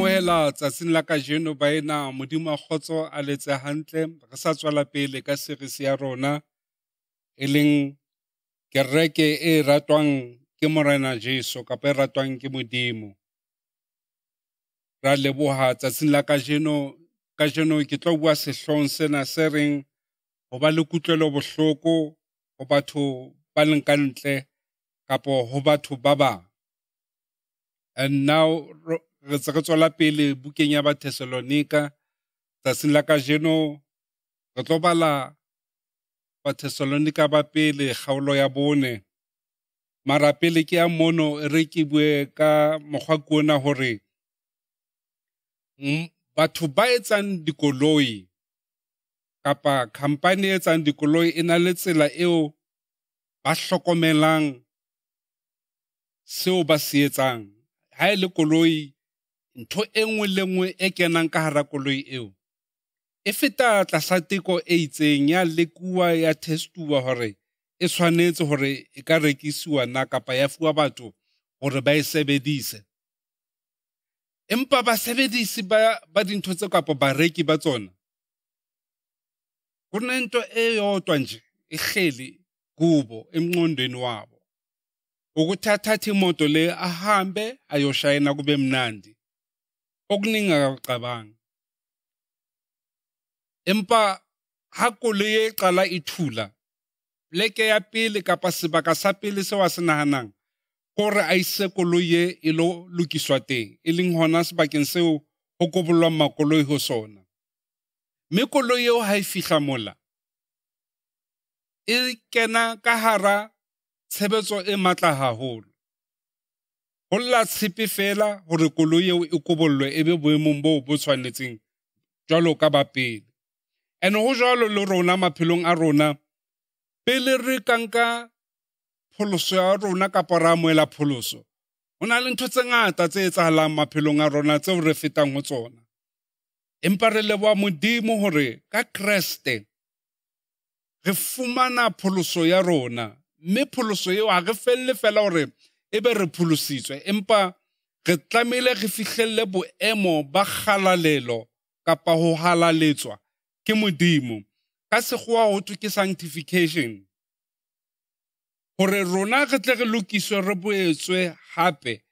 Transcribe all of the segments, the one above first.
amohela tsatsing la kajeno baena modimo a kgotso a letse hantle re sa tswela pele ka series ya rona e leng kereke e ratwang ke morena jesu kapa e ratwang ke modimo. Ra leboha tsatsing la kajeno kajeno ke tlo bua sehlong sena se reng ho ba le kutlwelo bohloko ho batho ba leng ka ntle kapo ho batho ba bang. And now re tse re tswela pele bukeng ya ba Thessalonica. Tsatsing la kajeno re tlo bala ba Thessalonica ba pele kgaolo ya bone. Mara pele ke ya mono re ke bue ka mokgwa kuona hore batho ba etsang dikoloi kapa company e etsang dikoloi e na le tsela eo ba hlokomelang seo ba se etsang. Ha e le koloi ntho e nngwe le nngwe e kenang ka hara koloi eo e feta tlasa teko e itseng ya lekuwa ya testuwa hore e tshwanetse hore e ka rekisiwa na kapa ya fuwa batho hore ba e sebedise. Empa basebedisi ba, ba dintho tse kapa bareki ba tsona kunento eyodwa nje ihleli kubo emnqondweni wabo. Ukuthi athathe imoto le ahambe ayoshayena kube mnandi. Okuningi akakucabanga empa ha koloi e qala ithula. Pleke ya pele kapa sebaka sa pele seo a se nahanang. Kore a ise koloi e e lo teng e leng hona sebakeng seo ho kobollwang makoloi ho sona. Mme koloi eo ha e fihla mola. E kena ka hara tshebetso e matla haholo ho lla tshepe fela gore koloi eo e kobollwe e be boemong boo bo tshwanetseng jwalo ka ba pele. Ene go jalo le rona maphelong a rona pele re ka nka pholoso ya rona kapa ra amoela pholoso go na le ntho tse ngata tse etsahalang maphelong a rona tseo re fetang go tsona. Empa re leboa modimo gore ka kreste re fumana pholoso ya rona mme pholoso eo ga re felele fela hore ebe re pholositswe empa re tlamehile re fihlelle boemo ba kgalalelo kapa ho halaletswa ke modimo ka sekgowa ho thwe ke sanctification. Hore rona re tle re lokiswe re boetswe hape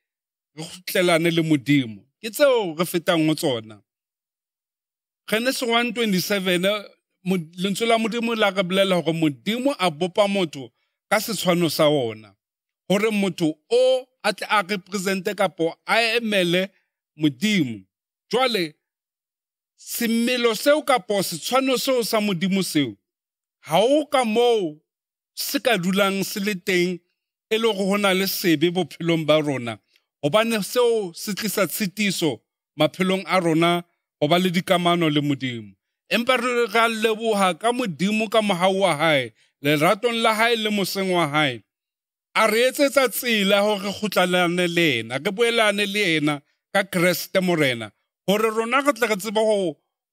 re kgutlelane le modimo. Ke tseo re fetang ho tsona. Genesis 1:27 lentswe la modimo la re bolela hore modimo a bopa motho ka setshwano sa ona hore motho o a tle a represente kapo a emele modimo. Jwale semelo seo kapo setshwano seo sa modimo seo ha o ka moo se ka dulang se le teng e le go go na le sebe bophelong ba rona. Gobane seo se tlisa tshitiso maphelong a rona go ba le dikamano le modimo. Empa re ga leboga ka modimo ka mogau wa gae leratong la gae le moseng wa hae a re etsetsa tsela gore re kgotlalane le ena re boelane le ena ka kreste morena gore rona re tle re tsebe go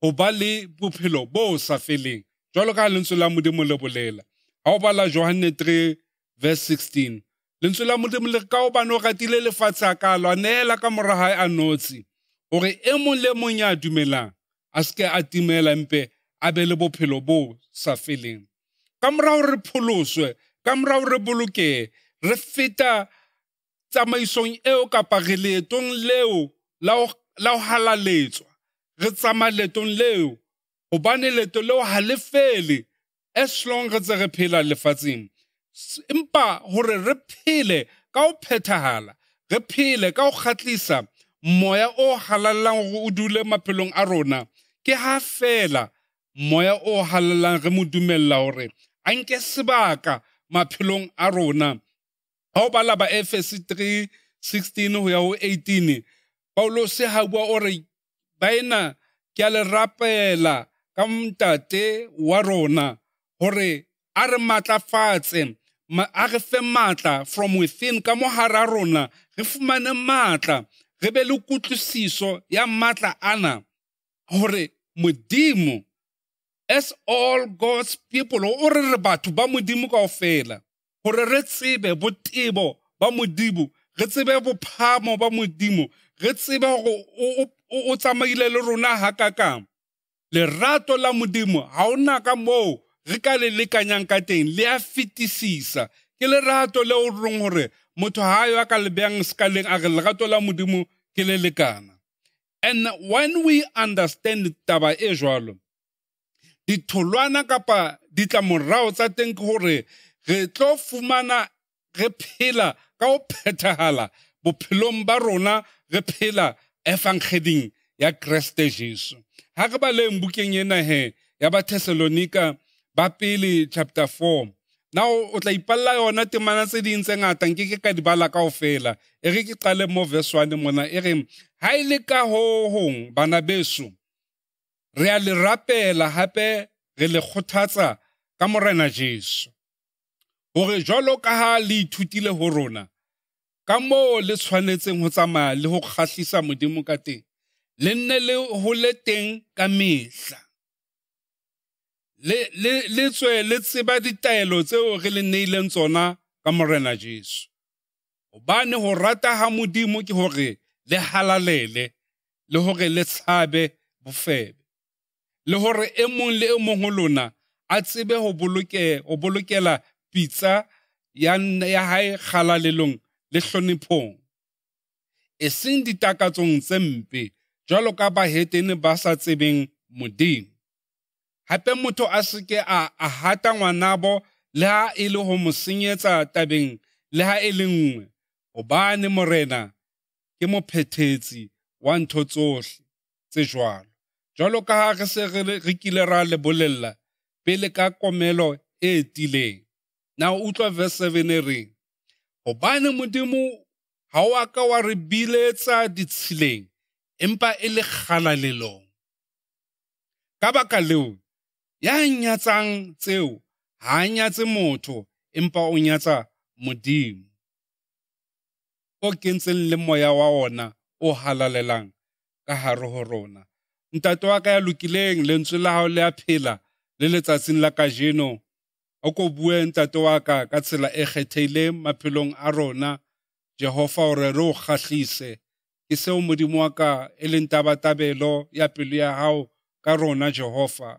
go ba le bophelo bo sa feleng. Jwalo ka lentswe la modimo le bolela ga o bala johane 3 verse 16 lentswe la modimo le ka obane o ratile lefatshe a ka lwa neela ka mora gae a notshi gore e mong le mong ya dumelang a seke a timela mpe a be le bophelo bo sa feleng. Ka morago re pholoswe ka morago re bolokee re feta tsamaisong eo kapa re leetong leo la ho halaletswa. Re tsamaya leetong leo gobane leeto leo ha le fele as long re tse re phela lefatsheng. Empa hore re phele ka ho phethahala re phele ka ho kgatlisa moya o halallang hore o dule maphelong a rona ke ha fela moya o halallang re mo dumella hore a nke sebaka maphelong a rona ha o bala ba Efese 3 16 ho ya ho 18 Paulos ha bua o re baena ke a le rapela ka mtate wa rona hore a re matlafatse a re fe matla from within ka mo hara rona. Re fumane matla re be le kutlwisiso ya matla ana hore modimo as all god's people o re re batho ba modimo kaofela hore re tsebe botebo ba modimo re tsebe bophamo ba modimo re tsebe gore o tsamaile le rona hakakang. Lerato la modimo ga ona ka moo re ka le lekanyang ka teng le a fetisisa. Ke lerato le o reng gore motho ga yo a ka le beyang sekaleng a re lerato la modimo ke le lekana. And when we understand taba e jwalo ditholwana kapa ditlamorao tsa teng ke gore re tlo fumana re phela ka go phethagala bophelong ba rona re phela evangeling ya kreste jesu. Ga re ba leng bukeng ena he ya bathessalonika ba pele chapter 4 now o tla ipalela yona temana tse ding tse ngata nke ke ka di bala kao fela e re ke qale mo verse 1 mona e re ha e le ka ho hong bana beso re a le rapela hape re le kgothatsa ka morena Jesu hore jwalo ka ha le ithutile ho rona ka moo le tshwanetseng ho tsamaya le ho kgahlisa modimo ka teng le nne le ho le teng ka mehla. Le le le tswe le tseba ditaelo tseo re le neileng tsona ka morena Jesu. Hobane ho rata ha modimo ke hore le halalele le hore le tshabe bofebe. Le hore e mong le e mong ho lona a tsebe ho bolokela pitsa ya ya hae kgalalelong le hloniphong. E seng ditakatsong tse mpe jwalo ka bahetene ba sa tsebeng modimo. Hape motho a seke a, a hata ngwanabo le ha e le ho mo senyetsa tabeng le ha e le nngwe hobane morena ke mophethetsi wa ntho tsohle tse jwalo. Jwalo ka ha re se re kile ra lebolella pele ka komelo e tileng na utlwa verse 7 e reng hobane modimo ha wa ka wa re biletsa ditshileng empa e le kgalalelong. Ka baka leo ya nyatsang tseo ha nyatse motho empa o nyatsa modimo. O kentseng le moya wa ona o halalelang ka hare ho rona. Ntate wa ka ya lokileng lentswe la hao le a phela le letsatsing la kajeno o ko bue ntate wa ka ka tsela e kgethehileng maphelong a rona. Jehova hore re o kgahlise. Ke seo modimo wa ka e leng tabatabelo ya pelo ya hao ka rona jehova.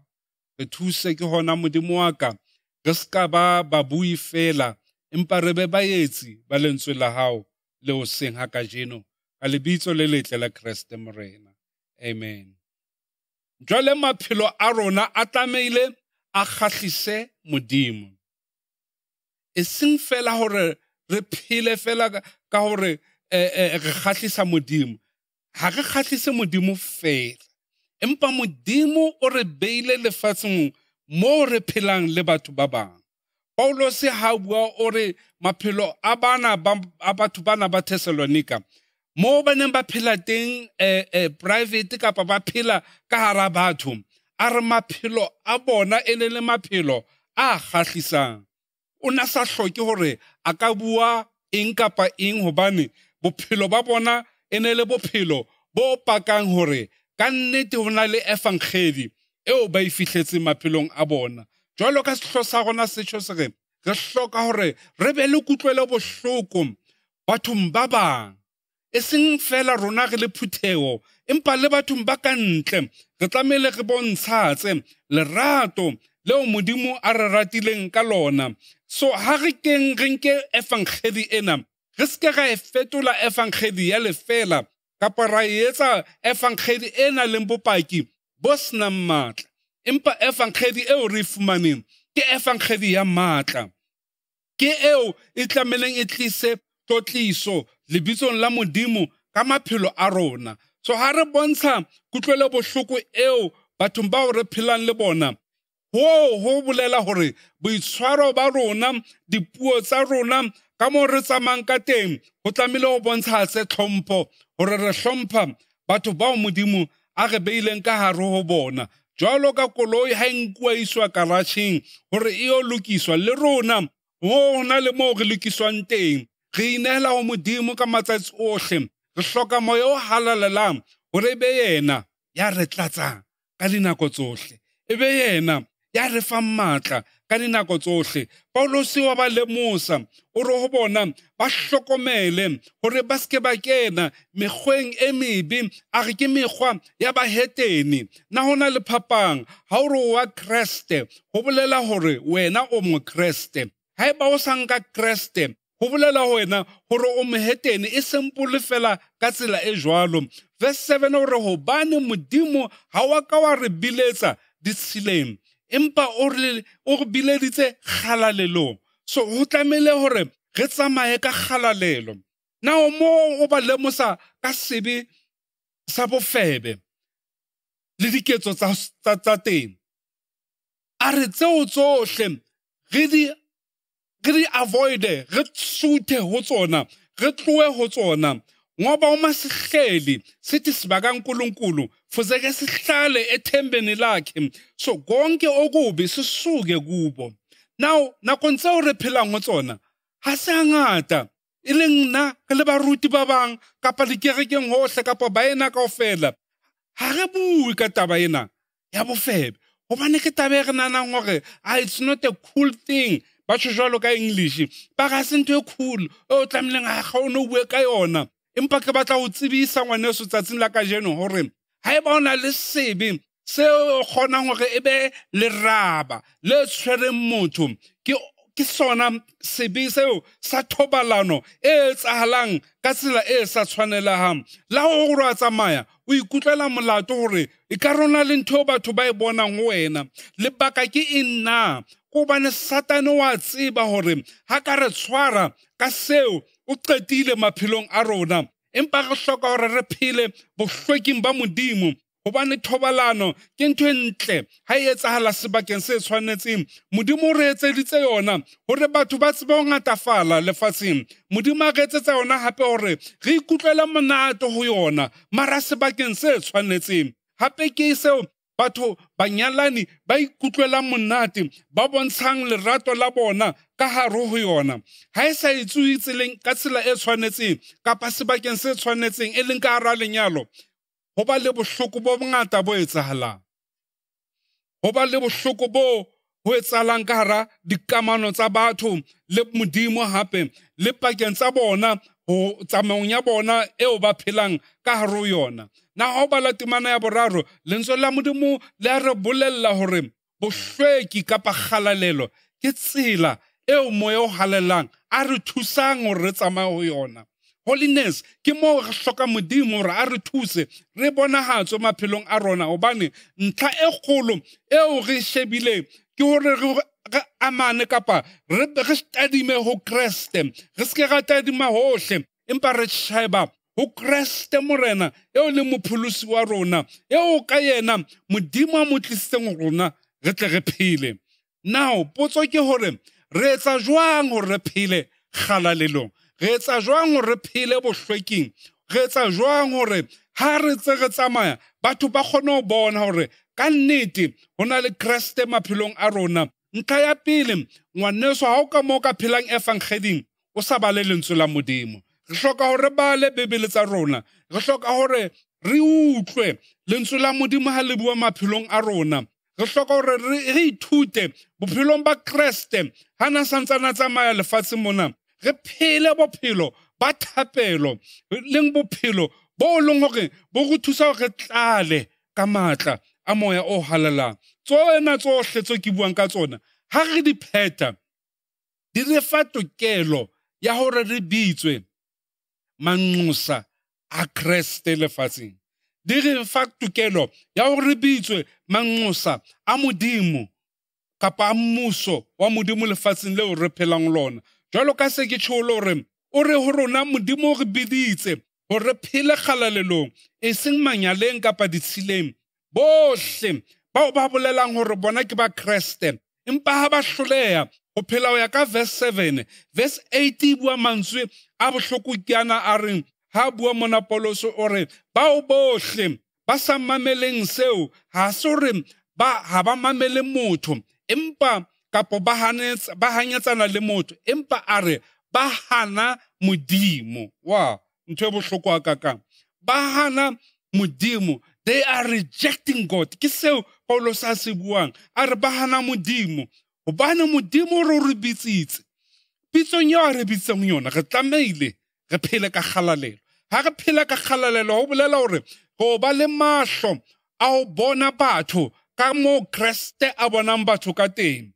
Re thuse ke hona modimo wa ka. Re ska ba babui fela empa re be baetsi ba lentswe la hao le o seng ha kajeno. Ka lebitso le letle la kreste morena. Amen. Jwale maphelo a rona a tlameile a kgahlise modimo. E seng fela hore re phele fela ka hore eh, eh, re kgahlisa modimo. Ha re kgahlise modimo fela empa modimo o re beile lefatsheng moo re phelang le batho ba bang. Paulos ha bua o re maphelo a bana a batho bana ba thessalonika mo ba neng ba phela teng eh, private kapa ba phela ka hara batho a re maphelo a bona e ne le maphelo a kgahlisang. O na sa hloke hore a ka bua eng kapa eng hobane bophelo ba bona e ne le bophelo bo pakang hore ka nnete ho na le efankgedi eo ba e fihletseng maphelong a bona. Jwalo ka sehlo sa rona setsho se re re hloka hore re be le kutlwele bohloko bathong ba bang. E seng fela rona re le phuthego empa le bathong ba ka ntle re tlamehile re bontshatse lerato leo modimo a re ratileng ka lona. So ha re keng re nke efankgedi ena re seke ra e fetola efankgedi ya lefela kapa ra etsa efankgedi e nang leng bopaki bo senang maatla empa efankgedi eo re e fumaneng ke efankgedi ya maatla ke eo e tlameleng e tlise tlotliso lebitsong la modimo ka maphelo a rona so ha re bontsha kutlwelo bohloko eo bathong bao re phelang le bona hoo ho bolela hore boitshwaro ba rona dipuo tsa rona ka moo re tsamayng ka teng go tlamehile go bontsha tse tlhompho gore re hlompha batho bao modimo a re beileng ka gare go bona. Jwalo ka koloi ha e nkuwa iswa karatšheng gore e yo lokiswa. Le rona mo na le moo re lokiswang teng. Re inehela go modimo ka matsatsi otlhe re hloka moya o halalelang gore e be yena ya re tlatsang ka dinako tsohle. E be yena ya re fang maatla ka dinako tsohle. Paulose wa ba lemosa o re go bona ba hlokomele gore ba seke ba kena mekgweng e mebe a re ke mekgwa ya baheteni. Na go na le phapang? Ga o re wa kreste go bolela gore wena o mokreste. Ga e ba o sanka kreste go bolela wena gore o mohetene e sempole fela ka tsela e jwalo verse 7 o re gobane modimo ga wa ka wa re biletsa ditshileng empa o re bileditse kgalalelong so go tlamehile gore re tsamaye ka kgalalelo nao mo o ba lemosa ka sebe sa bofebe le diketso tsa teng a re tseo tsohle re di re di avoide re suthe ho tsona re tlowe ho tsona. Ngoba uma sihleli sithi sibakaNkuluNkulu fuzeke sihlale ethembeni lakhe. So konke okubi sisuke kubo. Now nakong tseo re phelang ho tsona ha se ngata e leng nna le baruti ba bang kapa dikerekeng hohle kapa baena kaofela. Ha re bue ka taba ena ya bofebe. Hobane ke taba e re nanang hore ah, it's not a cool thing. Ba tšho jalo ka english ba ga se ntho e cool e o tlamehileng ga kgaone o bue ka yona. Empa ke batla go tsebisa ngwaneso tsatsing la ka jeno gore ga e ba o na le sebe se o kgonang gore e be leraba le tshwereng motho ke sona sebe seo sa thobalano e etsagalang ka tsela e sa tshwanelegang la go gore a tsamaya o ikutlwela molato gore e ka rona le ntho batho ba e bonang go wena. Lebaka ke e nna gobane satane wa tseba gore ha ka re tshwara ka seo o qetile maphelong a rona. Empa re hloka gore re phele bohlweking ba modimo. Gobane thobalano ke ntho e ntle. Ha e etsagala sebakeng se tshwanetseng modimo o re etseditse yona gore batho ba tsebe go ngatafala lefatsheng. Modimo a re etsetsa yona gape gore re ikutlwele monate go yona mara sebakeng se tshwanetseng. Gape ke seo batho banyalani ba ikutlwela monate ba bontshang lerato la bona ka hare ho yona. Ha e sa etsuwe tseleng ka tsela e tshwanetseng kapa sebakeng se tshwanetseng e leng ka hara lenyalo ho ba le bohloko bo bongata bo etsahalang. Ho ba le bohloko bo ho etsahalang ka hara dikamano tsa batho le modimo hape le pakeng tsa bona ho tsamaong ya bona eo ba phelang ka hare ho yona. Na ha o bala temana ya boraro lentswe la modimo le a re bolella hore bohlweki kapa kgalalelo ke tsela eo moya o halelang a re thusang hore re tsamaye ho yona. Holiness ke moo re hloka modimo hore a re thuse re bonahatswe maphelong a rona hobane ntlha e kgolo eo re shebileng ke hore re amane kapa re tadime ho kreste re seke ra tadima hohle empa re sheba ho kreste morena eo le mopholosi wa rona eo ka yena modimo a mo tlisitseng rona re tle re phele. Now potso ke hore re etsa jwang hore re phele kgalalelong? Re etsa jwang hore re phele bohlweking re etsa jwang hore ha re tse re tsamaya batho ba kgone ho bona hore ka nnete ho na le kreste maphelong a rona. Ntlha ya pele ngwaneso ha o ka mo ka phelang efankgeding o sa bale lentswe la modimo. Re hloka hore bale bebele tsa rona. Re hloka hore re utlwe lentswe la modimo ha le bua maphelong a rona. Re hloka hore re ithute bophelong ba ha na santsana tsamaya lefatshe mona. Re phele bophelo ba thapelo leng bophelo bo leng hore bo go thusa hore re tlale ka matla a moya o halalang. Tsona tsohle tso ke buang ka tsona ha re di pheta di re fa tokelo ya hore re bitswe manxusa a kreste lefatsheng. Di re fa tokelo ya hore re bitswe manxusa a modimo kapa a mmuso wa modimo lefatsheng leo re phelang lona. Jwalo ka se ke tšholo gore o re ho rona modimo o re biditse gore re phele kgalalelong e seng manyaleng kapa ditshileng bohle bao ba bolelang gore bona ke ba kreste. Empa ha ba hloleha go phela ho ya ka verse 7 verse 8 e bua mantswe a bohloko kiana a reng ha bua mona poloso o re bao bohle ba sa mameleng seo ha se re ba ha ba mamele motho empa kapo ba hanetsa ba hanyetsana le motho. Empa a re ba hana modimo. Wa ntho e bohloko a kakang ba hana modimo. They are rejecting god. Ke seo paulos a se buang. A re ba hana modimo. Gobane modimo re re bitsitse. Pitsong yeo a re bitseng yona re tlameile re phele ka kgalalelo. Ga re phela ka kgalalelo go bolela gore go ba le mahlo a bona batho ka moo kreste a bonang batho ka teng.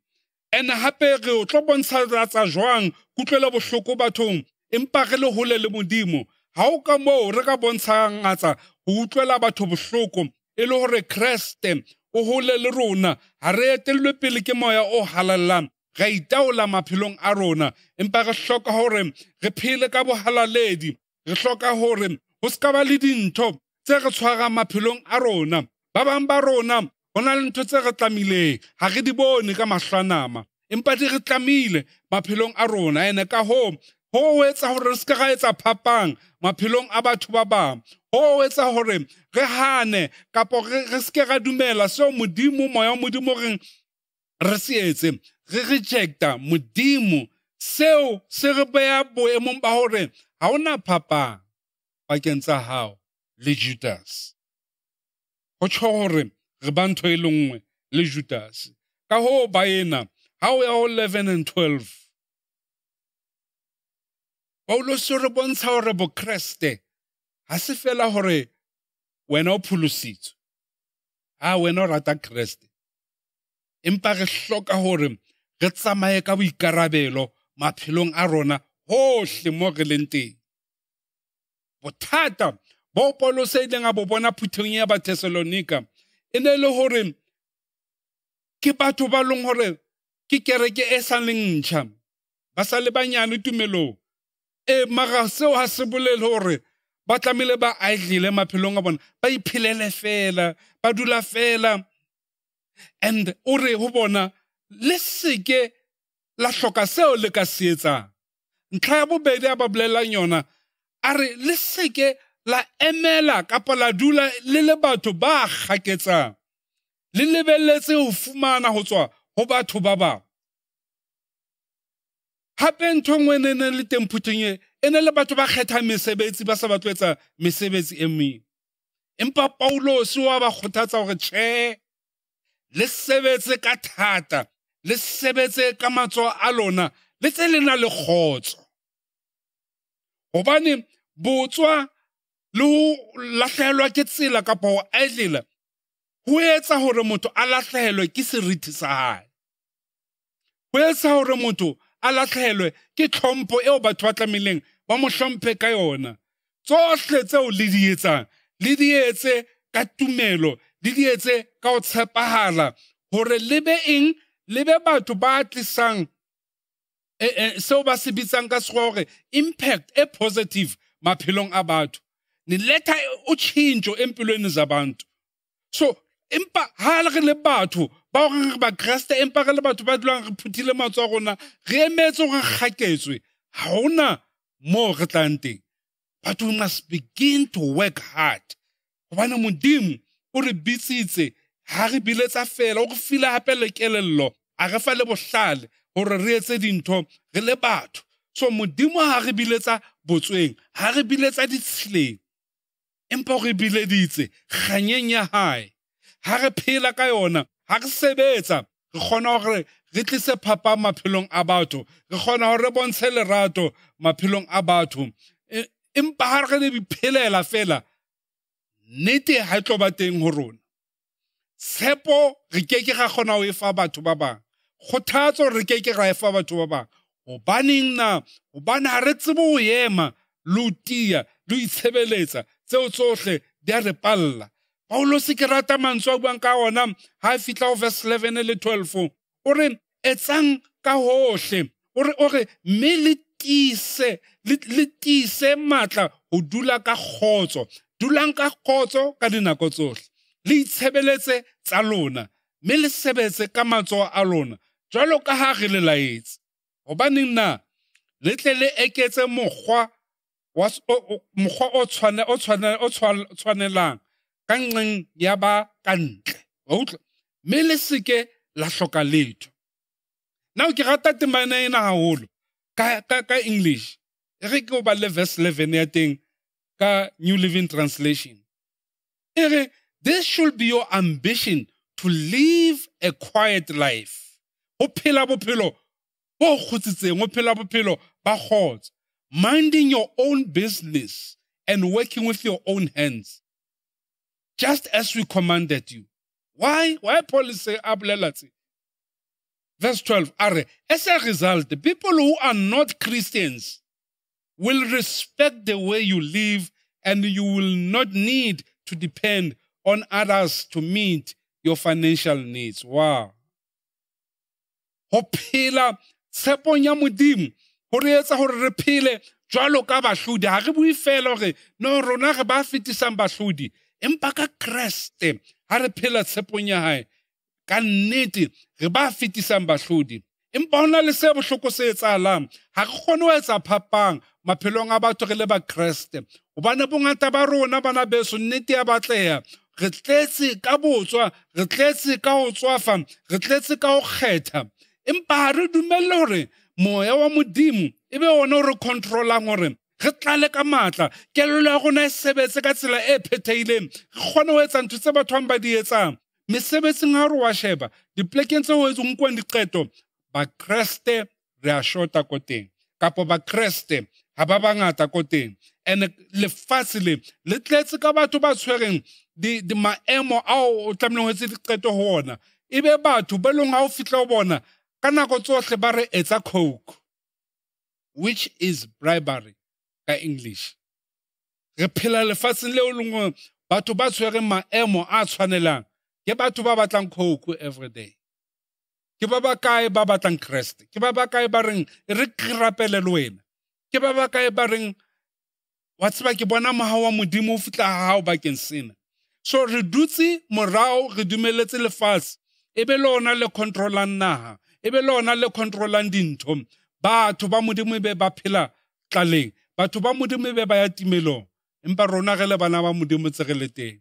And hape re o tlo bontshalatsa jwang kutlwele bohloko bathong empa re le hole le modimo? Ha o ka moo re ka bontshangatsa go utlwela batho bohloko e le gore kreste o hole le rona. Ga re etelelwe pele ke moya o halalelang ga itaola maphelong a rona empa re hloka gore re phele ka bohalaledi. Re hloka gore go se ka ba le dintho tse re tshwarang maphelong a rona. Ba bang ba rona go na le ntho tse re tlamileng. Ga re di bone ka mahlanama empa di re tlamile maphelong a rona. Ene ka hoo ho etsa gore re se ka ga etsa phapang maphelong a batho ba bang. Ho etsa gore re hane kapo re se ke dumela seo modimo moya modimo reng re se etse. Re rejecta modimo. Seo se re beya boemong ba gore ga ona phapang pakeng tsa hao le judas. Go tsho gore re ba ntho e le nngwe le judas. Ka hoo ba ena ha o ya go 11 and 12 paulos re bontsha gore bokreste ga se fela gore wena o pholositswe. A wena o rata kreste. Empa re hloka gore re tsamaye ka boikarabelo maphelong a rona hohle mo re leng teng. Bothata bo paulos a ileng a bo bona phuthong ya bathesalonika e ne le gore ke batho ba leng gore ke kereke e sa leng ntšha ba sa le banyane tumelong. E maga seo ga se bolele gore ba tlamehile ba idlile maphelong a bona ba iphelele fela ba dula fela. And o re go bona le seke la hloka seo le ka se etsang. Ntlha ya bobedi a ba bolelang yona a re le seke la emela kapa la dula le le batho ba kgaketsang le lebeletse ho fumana ho tswa ho batho ba bang hape ntho nngwe ne ne le teng phuthong e e ne le batho ba kgethang mesebetsi ba sa batlo etsa mesebetsi e meng. Empa paulos wa ba kgothatsa hore tjhe le sebetse ka thata le sebetse ka matsoho a lona le tse le na le kgotso. Hobane botswa le ho lahlehelwa ke tsela kapa ho aedlela ho etsa hore motho a lahlehelwe ke serithi sa hae. Ho etsa hore motho a latlhegelwe ke tlhompho eo batho ba tlamehileng ba mo hlomphe ka yona. Tsohle tseo le di etsang le di etse ka tumelo le di etse ka ho tshepahala hore le be eng le be batho ba tlisang e, e, seo ba se bitsang ka sekgowa gore impact e positive maphelong a batho. Ni letha utshintsho empilweni zabantu so empa ha re le batho ba gore re bakreste empa re le batho ba dulang re phuthile matso a rona re emetse gore kgaketswe ga ona moo re tlang teng but we must begin to work hard gobane modimo o re bitsitse ga re biletsa fela o re file gape le kelello a re fa le bohlale gore re etse dintho re le batho so modimo ga re biletsa botsweng ga re biletsa ditshileng empa o re bileditse kganyeng ya hae ga re phela ka yona ga re sebetsa re kgona gore re tlise phapang maphelong a batho re kgona gore re bontshe lerato maphelong a batho. E, empa ga re di phelela fela nnete ga e tlo ba teng go rona. Tshepo re keke ga kgona go e fa batho ba bangwe kgothatso re keke ra e fa batho ba bangwe gobaneng na? Gobane ga re tsebe go ema le o tia le o itshebeletsa tseo tsotlhe di a re palela paulos ke rata mantswe a buang ka ona ga a fitla go verse 11 le 12 o re etsang ka gotlhe o re mme le tiise matla ho dula ka kgotso dulang ka kgotso ka dinako tsotlhe le itshebeletse tsa lona mme le sebetse ka matsoho a lona jwalo ka ga re le laetse. Gobaneng na le tle le eketse mokgwa o tshwanelang ya ba wa utlwa? Mme le seke la letho. Now ke rata temana ka, ka, ka english. E re ke o verse 11 ya teng ka new living translation. E re this should be your ambition to live a quiet life. O phela bophelo bo kgotsitseng o phela bophelo ba minding your own business and working with your own hands just as we commanded you. Why why paul say a bolela tse verse 12 are as a result the people who are not christians will respect the way you live and you will not need to depend on others to meet your financial needs. Wow. Go phela tshepong ya modimo go re etsa gore re phele jwalo ka bahlodi. Ga re bue fela gore no rona re ba fetisang bahlodi empa ka kreste ga re phela tshepong ya gae ka nnete re ba fetisang bahlodi. Empa go na le se bohloko se etsagalang ga re kgone go etsa phapang maphelong a batho re le bakreste gobane bongata ba rona bana beso nnete ya batlega re tletse ka botswa re tletse ka go tswafa re tletse ka go kgetha. Empa ga re dumelele gore moya wa modimo e be one o re controlang gore re tlale ka maatla kelelo ya gona e sebetse ka tsela e phetheileng re kgone go etsa ntho tse batho ba di etsang. Mesebetsing re wa sheba dipolekeng tse diqeto bakreste re a shota ko teng. Bakreste ga ba bangata ko teng. And lefatshe le le tletse ka batho ba tshwereng maemo ao o etse diqeto ona. E be batho ba leng ga o fitlha bona ka nako ba re etsa coke which is bribery ka english. Re phela lefatsheng leo leng gore batho ba tshwereng maemo a tshwanelang ke batho ba batlang coke every day. Ke ba ba kae ba batlang kreste ke ba ba kae ba reng re krapele le wena? Ke ba ba kae ba reng wa tseba ke bona moga wa modimo o fitlha ga gago bakeng sena? So re dutse morao re dumeletse lefatshe. E be lona le controlang naga e be lona le controlang dintho. Batho ba modimo e be ba phela tlaleng batho ba modimo e be ba ya timelong empa rona ge le bana ba modimo tse re le teng.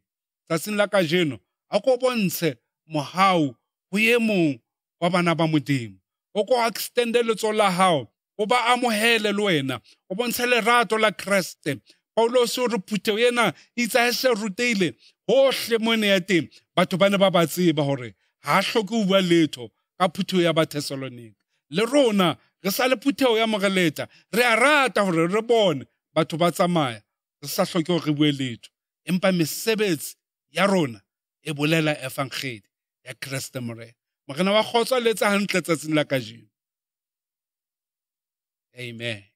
Tsatsing la ka jeno a ko bontshe mogau go ye mong wa bana ba modimo. O ko extende letso la gago o ba amogele le wena o bontshe lerato la kreste. Paulos o re phutheo ena itsa e se ruteile gotlhe mo ne ya teng. Batho ba ne ba ba tseba gore ga a tlhoke o bua letho ka phutheo ya bathesalonika le rona re sa le phutheo ya mogeleta re a rata gore re bone batho ba tsamaya. Re sa tlhoke gore re bue letho. Empa mesebetsi ya rona e bolela efangedi ya kreste morena. Morena wa kgotswa le etsa gantle tsatsing la kajeno. Amen.